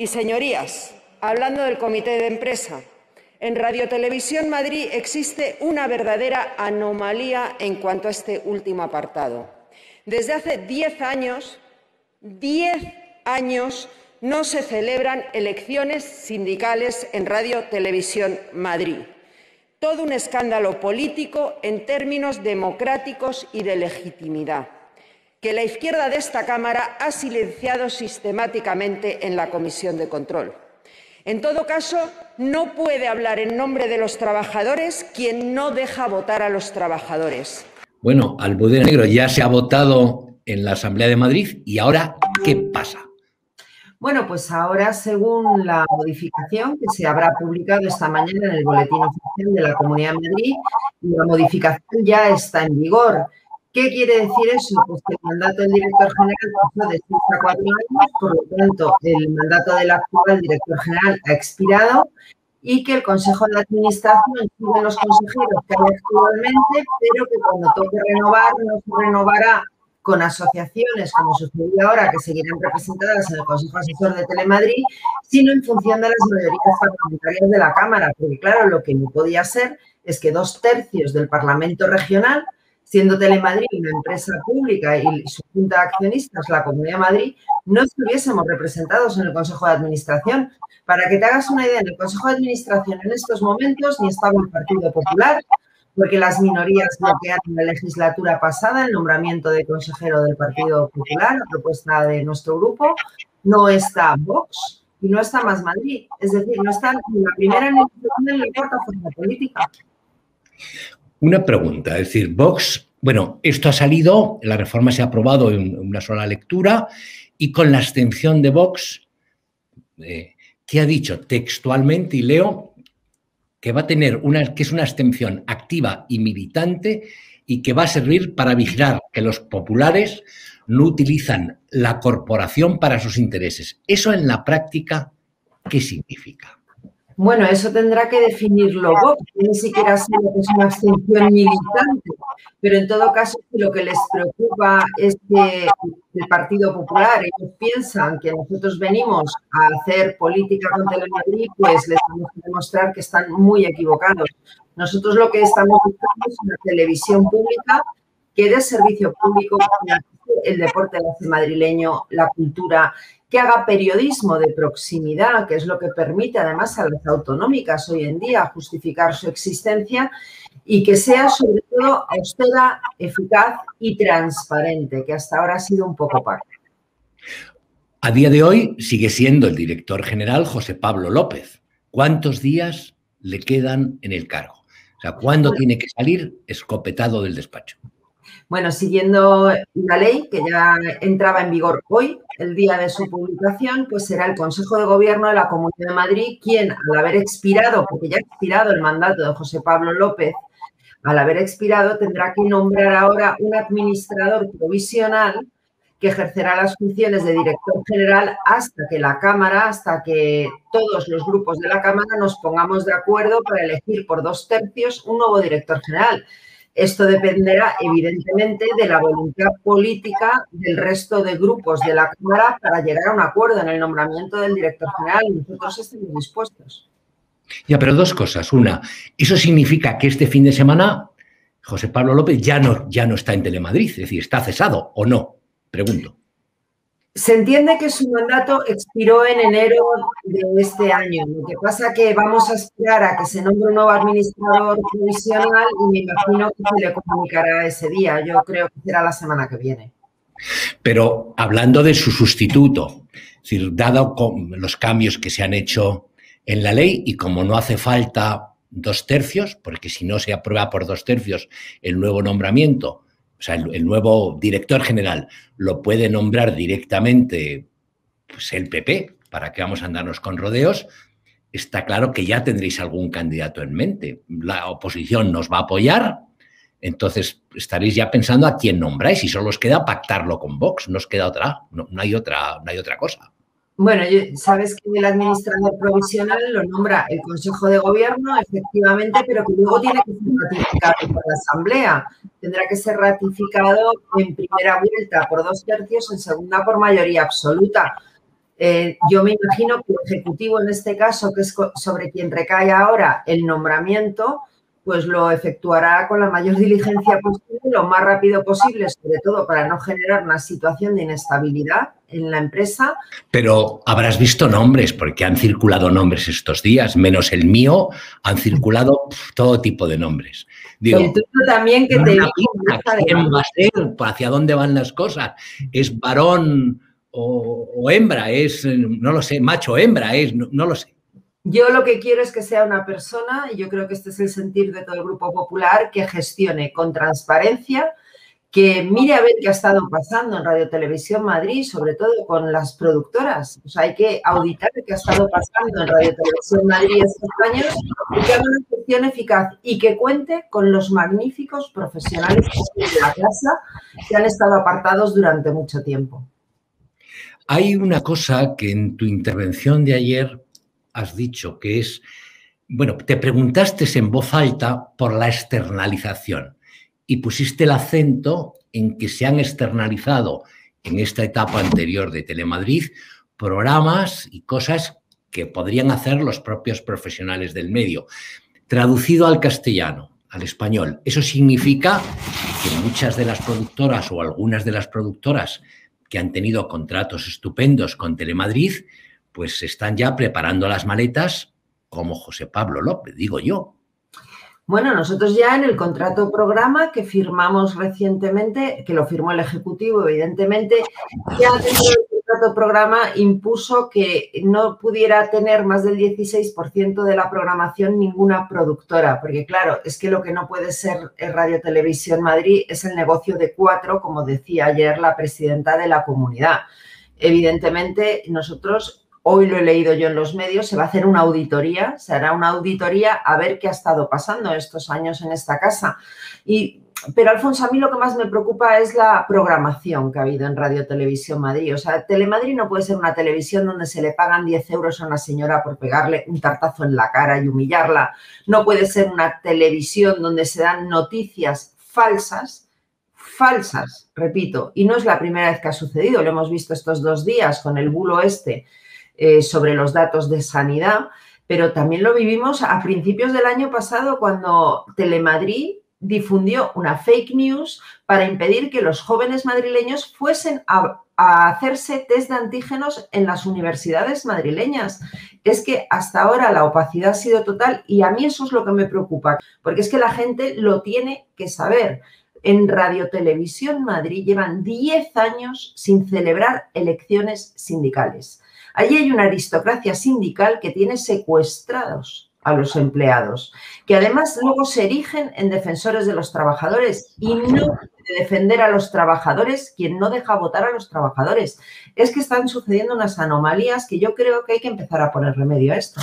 Y señorías, hablando del comité de empresa, en Radio Televisión Madrid existe una verdadera anomalía en cuanto a este último apartado. Desde hace diez años, diez años, no se celebran elecciones sindicales en Radio Televisión Madrid. Todo un escándalo político en términos democráticos y de legitimidad, que la izquierda de esta Cámara ha silenciado sistemáticamente en la Comisión de Control. En todo caso, no puede hablar en nombre de los trabajadores quien no deja votar a los trabajadores. Bueno, Almudena Negro ya se ha votado en la Asamblea de Madrid y ahora, ¿qué pasa? Bueno, pues ahora, según la modificación que se habrá publicado esta mañana en el Boletín Oficial de la Comunidad de Madrid, la modificación ya está en vigor. ¿Qué quiere decir eso? Pues que el mandato del director general pasó de 6 a 4 años, por lo tanto, el mandato del actual director general ha expirado y que el Consejo de Administración sigue los consejeros que hay actualmente, pero que cuando toque renovar, no se renovará con asociaciones, como sucedió ahora, que seguirán representadas en el Consejo Asesor de Telemadrid, sino en función de las mayorías parlamentarias de la Cámara. Porque, claro, lo que no podía ser es que dos tercios del Parlamento regional, siendo Telemadrid una empresa pública y su junta de accionistas, la Comunidad de Madrid, no estuviésemos representados en el Consejo de Administración. Para que te hagas una idea, en el Consejo de Administración en estos momentos ni estaba el Partido Popular, porque las minorías bloquearon la legislatura pasada el nombramiento de consejero del Partido Popular, a propuesta de nuestro grupo. No está Vox y no está Más Madrid. Es decir, no está ni la primera ni la segunda ni la cuarta fuerza política. Una pregunta, es decir, Vox, bueno, esto ha salido, la reforma se ha aprobado en una sola lectura y con la abstención de Vox, eh, ¿qué ha dicho textualmente? Y leo, que va a tener una, que es una abstención activa y militante y que va a servir para vigilar que los populares no utilizan la corporación para sus intereses. Eso en la práctica, ¿qué significa? Bueno, eso tendrá que definirlo Vox, ni siquiera sé lo que es una abstención militante, pero en todo caso lo que les preocupa es que el Partido Popular, ellos piensan que nosotros venimos a hacer política con Telemadrid, pues les vamos a demostrar que están muy equivocados. Nosotros lo que estamos buscando es una televisión pública que dé servicio público el deporte madrileño, la cultura, que haga periodismo de proximidad, que es lo que permite además a las autonómicas hoy en día justificar su existencia y que sea sobre todo austera, eficaz y transparente, que hasta ahora ha sido un poco opaca. A día de hoy sigue siendo el director general José Pablo López. ¿Cuántos días le quedan en el cargo? O sea, ¿cuándo tiene que salir escopetado del despacho? Bueno, siguiendo la ley que ya entraba en vigor hoy, el día de su publicación, pues será el Consejo de Gobierno de la Comunidad de Madrid quien, al haber expirado, porque ya ha expirado el mandato de José Pablo López, al haber expirado tendrá que nombrar ahora un administrador provisional que ejercerá las funciones de director general hasta que la Cámara, hasta que todos los grupos de la Cámara nos pongamos de acuerdo para elegir por dos tercios un nuevo director general. Esto dependerá, evidentemente, de la voluntad política del resto de grupos de la Cámara para llegar a un acuerdo en el nombramiento del director general y nosotros estamos dispuestos. Ya, pero dos cosas. Una, eso significa que este fin de semana José Pablo López ya no, ya no está en Telemadrid, es decir, está cesado o no. Pregunto. Se entiende que su mandato expiró en enero de este año. Lo que pasa es que vamos a esperar a que se nombre un nuevo administrador provisional y me imagino que se le comunicará ese día. Yo creo que será la semana que viene. Pero hablando de su sustituto, dado los cambios que se han hecho en la ley y como no hace falta dos tercios, porque si no se aprueba por dos tercios el nuevo nombramiento, o sea, el, nuevo director general lo puede nombrar directamente pues, el PP, ¿para qué vamos a andarnos con rodeos? Está claro que ya tendréis algún candidato en mente. La oposición nos va a apoyar, entonces estaréis ya pensando a quién nombráis y solo os queda pactarlo con Vox, no os queda otra, no, hay, otra, no hay otra cosa. Bueno, sabes que el administrador provisional lo nombra el Consejo de Gobierno, efectivamente, pero que luego tiene que ser ratificado por la Asamblea. Tendrá que ser ratificado en primera vuelta por dos tercios, en segunda por mayoría absoluta. Eh, yo me imagino que el Ejecutivo en este caso, que es sobre quien recae ahora el nombramiento, pues lo efectuará con la mayor diligencia posible, lo más rápido posible, sobre todo para no generar una situación de inestabilidad en la empresa. Pero habrás visto nombres, porque han circulado nombres estos días, menos el mío, han circulado todo tipo de nombres. Digo, también que te ¿Quién va a ser? ¿Hacia dónde van las cosas? ¿Es varón o, hembra? ¿Es, no lo sé, macho hembra? Es, no lo sé. Yo lo que quiero es que sea una persona, y yo creo que este es el sentir de todo el Grupo Popular, que gestione con transparencia, que mire a ver qué ha estado pasando en Radio Televisión Madrid, sobre todo con las productoras. O sea, hay que auditar qué ha estado pasando en Radio Televisión Madrid estos años y que haga una gestión eficaz y que cuente con los magníficos profesionales de la casa que han estado apartados durante mucho tiempo. Hay una cosa que en tu intervención de ayer has dicho, que es, bueno, te preguntaste en voz alta por la externalización y pusiste el acento en que se han externalizado en esta etapa anterior de Telemadrid programas y cosas que podrían hacer los propios profesionales del medio. Traducido al castellano, al español, eso significa que muchas de las productoras o algunas de las productoras que han tenido contratos estupendos con Telemadrid, pues están ya preparando las maletas como José Pablo López, digo yo. Bueno, nosotros ya en el contrato programa que firmamos recientemente, que lo firmó el Ejecutivo, evidentemente, ya dentro del contrato programa impuso que no pudiera tener más del 16% de la programación ninguna productora, porque claro, es que lo que no puede ser Radio Televisión Madrid es el negocio de cuatro, como decía ayer la presidenta de la comunidad. Evidentemente, nosotros hoy lo he leído yo en los medios, se va a hacer una auditoría, se hará una auditoría a ver qué ha estado pasando estos años en esta casa. Y, pero Alfonso, a mí lo que más me preocupa es la programación que ha habido en Radio Televisión Madrid. O sea, Telemadrid no puede ser una televisión donde se le pagan 10 euros a una señora por pegarle un tartazo en la cara y humillarla. No puede ser una televisión donde se dan noticias falsas falsas, repito, y no es la primera vez que ha sucedido, lo hemos visto estos dos días con el bulo este eh, sobre los datos de sanidad, pero también lo vivimos a principios del año pasado cuando Telemadrid difundió una fake news para impedir que los jóvenes madrileños fuesen a, hacerse test de antígenos en las universidades madrileñas. Es que hasta ahora la opacidad ha sido total y a mí eso es lo que me preocupa, porque es que la gente lo tiene que saber. En Radio Televisión Madrid llevan 10 años sin celebrar elecciones sindicales. Allí hay una aristocracia sindical que tiene secuestrados a los empleados, que además luego se erigen en defensores de los trabajadores y no de defender a los trabajadores quien no deja votar a los trabajadores. Es que están sucediendo unas anomalías que yo creo que hay que empezar a poner remedio a esto.